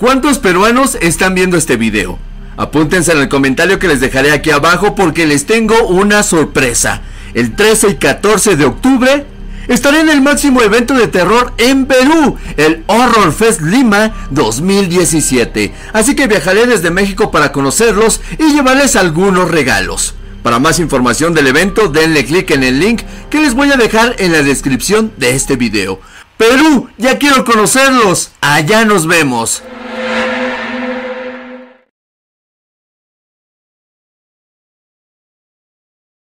¿Cuántos peruanos están viendo este video? Apúntense en el comentario que les dejaré aquí abajo porque les tengo una sorpresa. El 13 y 14 de octubre estaré en el máximo evento de terror en Perú, el Horror Fest Lima 2017. Así que viajaré desde México para conocerlos y llevarles algunos regalos. Para más información del evento, denle clic en el link que les voy a dejar en la descripción de este video. Perú, ya quiero conocerlos. Allá nos vemos.